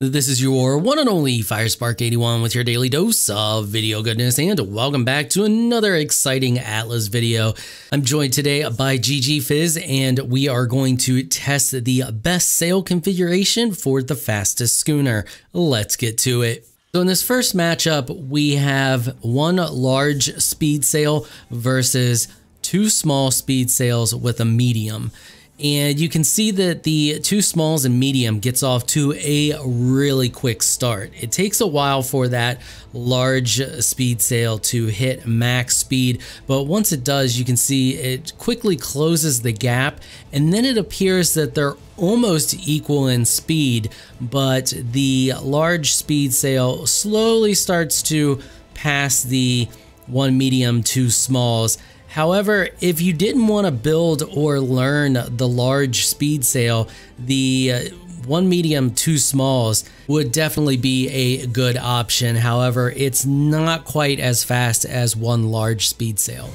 This is your one and only Firespark81 with your daily dose of video goodness and welcome back to another exciting Atlas video. I'm joined today by GG Fizz and we are going to test the best sail configuration for the fastest schooner. Let's get to it. So in this first matchup, we have one large speed sail versus two small speed sails with a medium. And you can see that the two smalls and medium gets off to a really quick start. It takes a while for that large speed sail to hit max speed, but once it does, you can see it quickly closes the gap and then it appears that they're almost equal in speed, but the large speed sail slowly starts to pass the one medium, two smalls However, if you didn't want to build or learn the large speed sail, the uh, one medium, two smalls would definitely be a good option. However, it's not quite as fast as one large speed sail.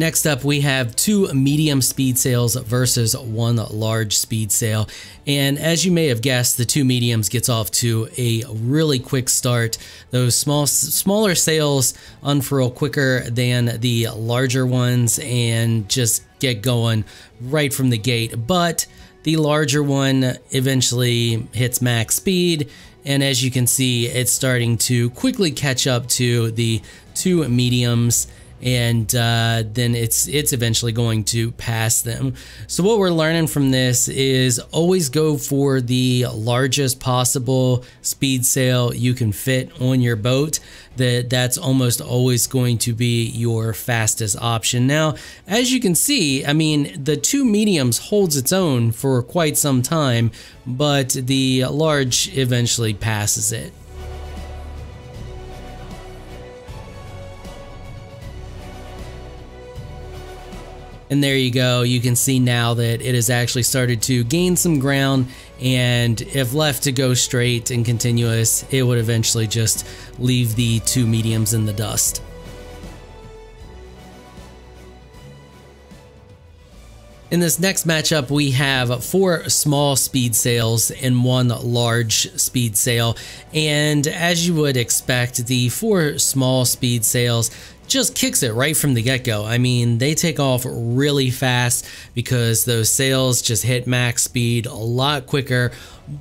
Next up, we have two medium speed sails versus one large speed sail. And as you may have guessed, the two mediums gets off to a really quick start. Those small, smaller sails unfurl quicker than the larger ones and just get going right from the gate. But the larger one eventually hits max speed. And as you can see, it's starting to quickly catch up to the two mediums and uh, then it's it's eventually going to pass them. So what we're learning from this is always go for the largest possible speed sail you can fit on your boat. That that's almost always going to be your fastest option. Now, as you can see, I mean the two mediums holds its own for quite some time, but the large eventually passes it. And there you go. You can see now that it has actually started to gain some ground. And if left to go straight and continuous, it would eventually just leave the two mediums in the dust. In this next matchup, we have four small speed sails and one large speed sail. And as you would expect, the four small speed sails just kicks it right from the get-go. I mean, they take off really fast because those sails just hit max speed a lot quicker.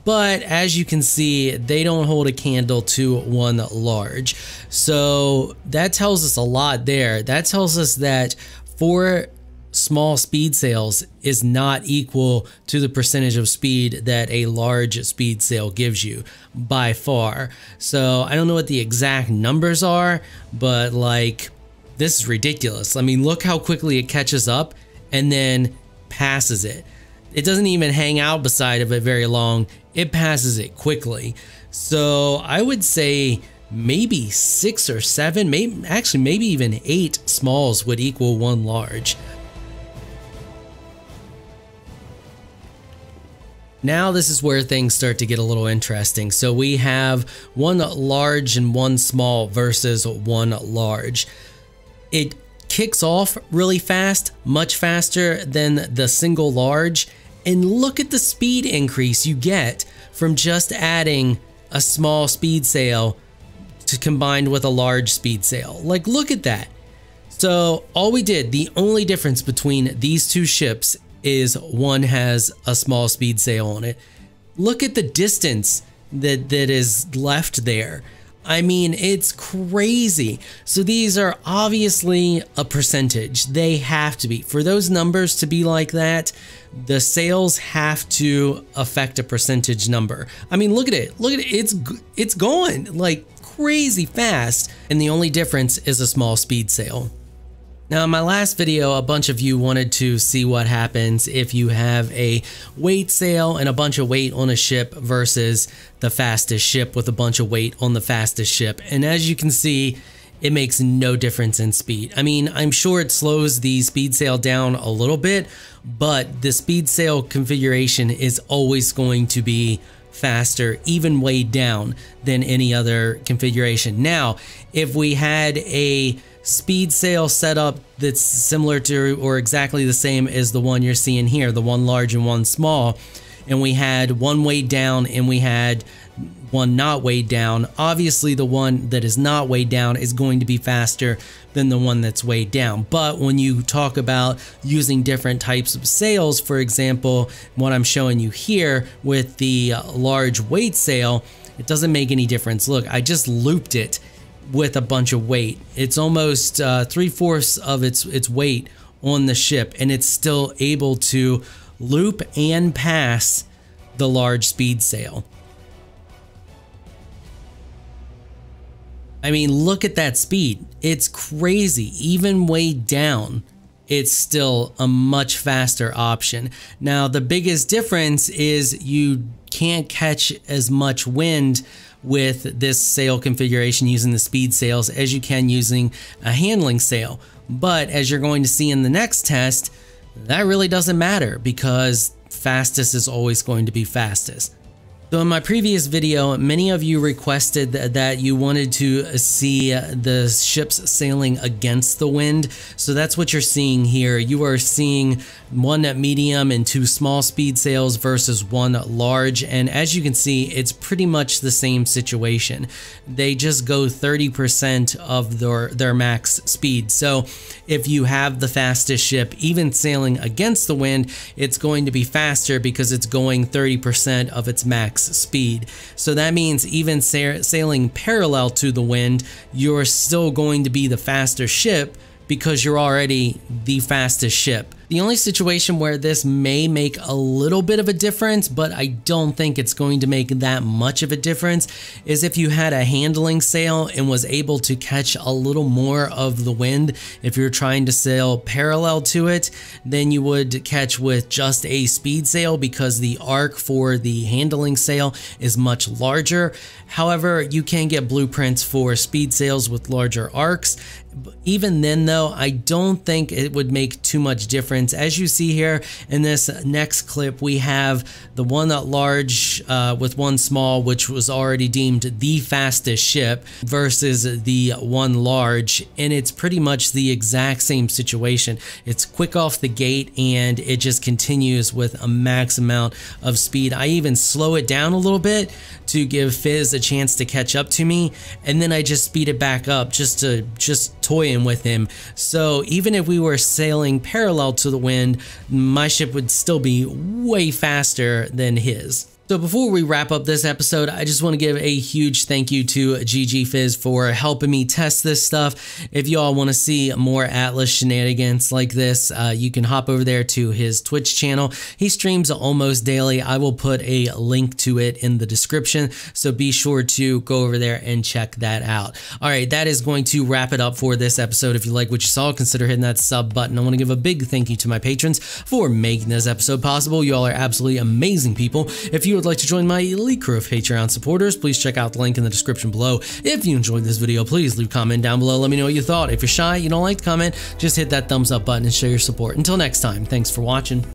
But as you can see, they don't hold a candle to one large. So that tells us a lot there. That tells us that for small speed sails is not equal to the percentage of speed that a large speed sail gives you by far. So I don't know what the exact numbers are, but like this is ridiculous. I mean, look how quickly it catches up and then passes it. It doesn't even hang out beside of it very long. It passes it quickly. So I would say maybe six or seven, maybe actually maybe even eight smalls would equal one large. Now this is where things start to get a little interesting. So we have one large and one small versus one large. It kicks off really fast, much faster than the single large. And look at the speed increase you get from just adding a small speed sail to combined with a large speed sail. Like, look at that. So all we did, the only difference between these two ships is one has a small speed sail on it. Look at the distance that, that is left there. I mean, it's crazy. So these are obviously a percentage. They have to be. For those numbers to be like that, the sails have to affect a percentage number. I mean, look at it. Look at it. It's it's going like crazy fast. And the only difference is a small speed sail. Now in my last video, a bunch of you wanted to see what happens if you have a weight sail and a bunch of weight on a ship versus the fastest ship with a bunch of weight on the fastest ship. And as you can see, it makes no difference in speed. I mean, I'm sure it slows the speed sail down a little bit, but the speed sail configuration is always going to be faster, even weighed down than any other configuration. Now, if we had a speed sail setup that's similar to or exactly the same as the one you're seeing here, the one large and one small. And we had one weighed down and we had one not weighed down. Obviously, the one that is not weighed down is going to be faster than the one that's weighed down. But when you talk about using different types of sails, for example, what I'm showing you here with the uh, large weight sail, it doesn't make any difference. Look, I just looped it with a bunch of weight. It's almost uh, three fourths of its its weight on the ship, and it's still able to loop and pass the large speed sail. I mean, look at that speed. It's crazy. Even weighed down, it's still a much faster option. Now, the biggest difference is you can't catch as much wind with this sail configuration using the speed sails as you can using a handling sail. But as you're going to see in the next test, that really doesn't matter because fastest is always going to be fastest. So in my previous video, many of you requested that you wanted to uh, see uh, the ships sailing against the wind. So that's what you're seeing here. You are seeing one medium and two small speed sails versus one large. And as you can see, it's pretty much the same situation. They just go 30% of their, their max speed. So if you have the fastest ship, even sailing against the wind, it's going to be faster because it's going 30% of its max speed. So that means even sa sailing parallel to the wind, you're still going to be the faster ship because you're already the fastest ship. The only situation where this may make a little bit of a difference, but I don't think it's going to make that much of a difference, is if you had a handling sail and was able to catch a little more of the wind. If you're trying to sail parallel to it, then you would catch with just a speed sail because the arc for the handling sail is much larger. However, you can get blueprints for speed sails with larger arcs. Even then though, I don't think it would make too much difference As you see here in this next clip, we have the one at large uh, with one small, which was already deemed the fastest ship versus the one large. And it's pretty much the exact same situation. It's quick off the gate and it just continues with a max amount of speed. I even slow it down a little bit to give Fizz a chance to catch up to me. And then I just speed it back up just to just toying with him. So even if we were sailing parallel to the wind, my ship would still be way faster than his. So before we wrap up this episode, I just want to give a huge thank you to GG Fizz for helping me test this stuff. If you all want to see more Atlas shenanigans like this, uh, you can hop over there to his Twitch channel. He streams almost daily. I will put a link to it in the description, so be sure to go over there and check that out. All right, that is going to wrap it up for this episode. If you like what you saw, consider hitting that sub button. I want to give a big thank you to my patrons for making this episode possible. You all are absolutely amazing people. If you would like to join my elite crew of Patreon supporters, please check out the link in the description below. If you enjoyed this video, please leave a comment down below. Let me know what you thought. If you're shy, you don't like to comment, just hit that thumbs up button and show your support. Until next time, thanks for watching.